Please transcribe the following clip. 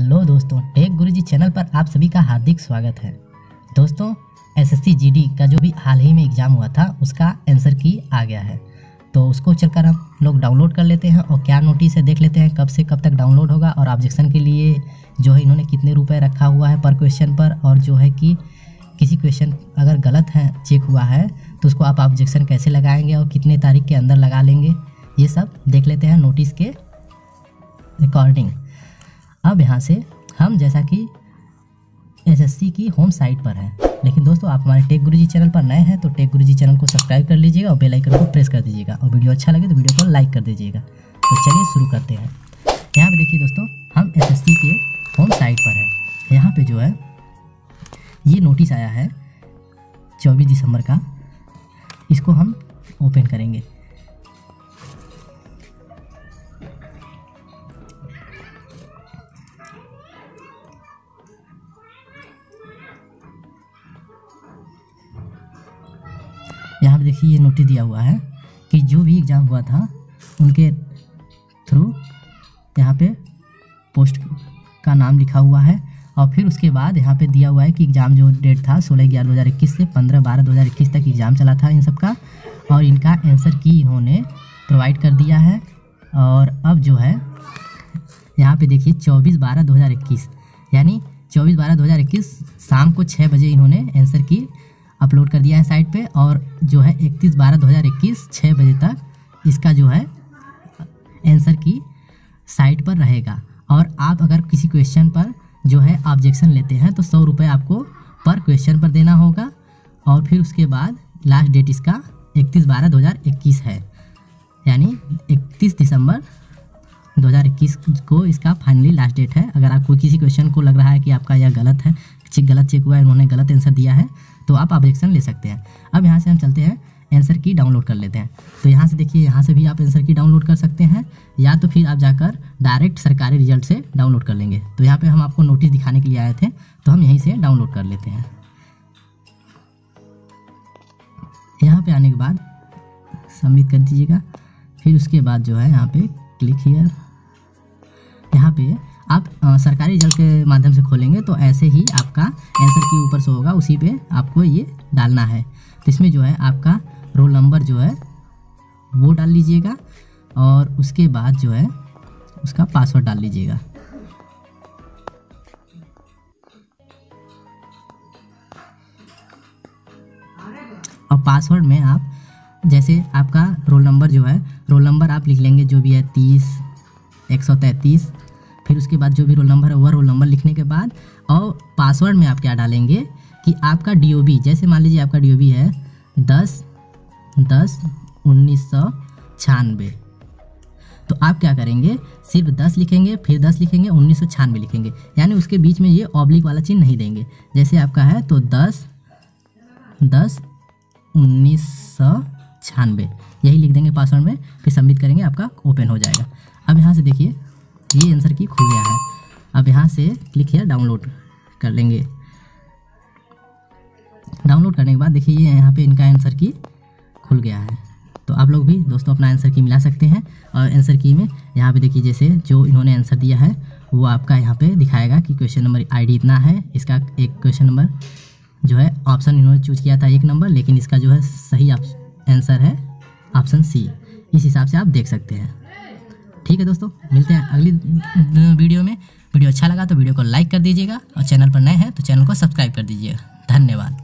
Hello दोस्तों take Guruji channel पर आप सभी का हार्दिक स्वागत है। दोस्तों, एसएससी जीडी का जो भी हाल ही में एग्ज़ाम हुआ था, उसका आंसर की आ गया है। तो उसको चलकर हम लोग डाउनलोड कर लेते हैं और क्या नोटिस है देख लेते हैं कब से कब तक डाउनलोड होगा और ऑब्जेक्शन के लिए जो है इन्होंने कितने रुपए रखा हुआ है पर क्वेश्चन पर और जो है कि किसी क्वेश्चन अगर गलत है, चेक हुआ है तो उसको आप ऑब्जेक्शन कैसे लगाएँगे और कितने तारीख के अंदर लगा लेंगे, ये सब देख लेते हैं नोटिस के रिकॉर्डिंग अब यहाँ से हम जैसा कि एसएससी की होम साइट पर हैं। लेकिन दोस्तों, आप हमारे टेक गुरुजी चैनल पर नए हैं तो टेक गुरुजी चैनल को सब्सक्राइब कर लीजिएगा और बेल आइकन को प्रेस कर दीजिएगा। और वीडियो अच्छा लगे तो वीडियो को लाइक कर दीजिएगा। तो चलिए शुरू करते हैं। यहाँ पे देखिए दोस्तों, हम एसएससी के होम साइट पर हैं। यहाँ पे जो है, ये नोटिस आया है, चौबीस दिसंबर का। इसको हम ओपन करेंगे। यहाँ पे देखिए ये नोटिस दिया हुआ है कि जो भी एग्ज़ाम हुआ था, उनके थ्रू यहाँ पे पोस्ट का नाम लिखा हुआ है और फिर उसके बाद यहाँ पे दिया हुआ है कि एग्ज़ाम जो डेट था सोलह ग्यारह दो हज़ार इक्कीस से पंद्रह बारह दो हज़ार इक्कीस तक एग्ज़ाम चला था इन सब का और इनका आंसर की इन्होंने प्रोवाइड कर दिया है। और अब जो है, यहाँ पे देखिए चौबीस बारह दो हज़ार इक्कीस, यानी चौबीस बारह दो हज़ार इक्कीस शाम को छः बजे इन्होंने आंसर की। अपलोड कर दिया है साइट पे और जो है इकतीस बारह दो हज़ार इक्कीस छः बजे तक इसका जो है आंसर की साइट पर रहेगा। और आप अगर किसी क्वेश्चन पर जो है ऑब्जेक्शन लेते हैं तो सौ रुपये आपको पर क्वेश्चन पर देना होगा और फिर उसके बाद लास्ट डेट इसका इकतीस बारह दो हज़ार इक्कीस है। यानी इकतीस दिसंबर 2021 को इसका फाइनली लास्ट डेट है। अगर आपको किसी क्वेश्चन को लग रहा है कि आपका यह गलत है चेक गलत चेक हुआ है, उन्होंने गलत आंसर दिया है तो आप ऑब्जेक्शन ले सकते हैं। अब यहाँ से हम चलते हैं आंसर की डाउनलोड कर लेते हैं। तो यहाँ से देखिए, यहाँ से भी आप आंसर की डाउनलोड कर सकते हैं, या तो फिर आप जाकर डायरेक्ट सरकारी रिज़ल्ट से डाउनलोड कर लेंगे। तो यहाँ पे हम आपको नोटिस दिखाने के लिए आए थे तो हम यहीं से डाउनलोड कर लेते हैं। यहाँ पे आने के बाद सबमिट कर दीजिएगा, फिर उसके बाद जो है, यहाँ पे क्लिक हियर यहाँ पे आप आ, सरकारी रिज़ल्ट के माध्यम से खोलेंगे तो ऐसे ही आपका आंसर की ऊपर से होगा उसी पे आपको ये डालना है। तो इसमें जो है आपका रोल नंबर जो है वो डाल लीजिएगा और उसके बाद जो है उसका पासवर्ड डाल लीजिएगा। और पासवर्ड में आप जैसे आपका रोल नंबर जो है रोल नंबर आप लिख लेंगे जो भी है तीस एक सौ तैंतीस फिर उसके बाद जो भी रोल नंबर है, वह रोल नंबर लिखने के बाद और पासवर्ड में आप क्या डालेंगे कि आपका डीओबी जैसे मान लीजिए आपका डीओबी है दस दस, उन्नीस सौ छियानवे तो आप क्या करेंगे? सिर्फ़ दस लिखेंगे, फिर दस लिखेंगे, उन्नीस सौ छियानवे लिखेंगे। यानी उसके बीच में ये ऑब्लिक वाला चिन्ह नहीं देंगे। जैसे आपका है तो दस दस, उन्नीस सौ छियानवे यही लिख देंगे पासवर्ड में, फिर सबमिट करेंगे, आपका ओपन हो जाएगा। अब यहाँ से देखिए ये आंसर की खुल गया है। अब यहाँ से क्लिक किया डाउनलोड कर लेंगे। डाउनलोड करने के बाद देखिए ये यहाँ पे इनका आंसर की खुल गया है। तो आप लोग भी दोस्तों अपना आंसर की मिला सकते हैं और आंसर की में यहाँ पे देखिए जैसे जो इन्होंने आंसर दिया है, वो आपका यहाँ पे दिखाएगा कि क्वेश्चन नंबर आईडी इतना है। इसका एक क्वेश्चन नंबर जो है ऑप्शन इन्होंने चूज़ किया था एक नंबर लेकिन इसका जो है सही आंसर है ऑप्शन सी इस हिसाब से आप देख सकते हैं। ठीक है दोस्तों, मिलते हैं अगली वीडियो में। वीडियो अच्छा लगा तो वीडियो को लाइक कर दीजिएगा। और चैनल पर नए हैं तो चैनल को सब्सक्राइब कर दीजिएगा। धन्यवाद।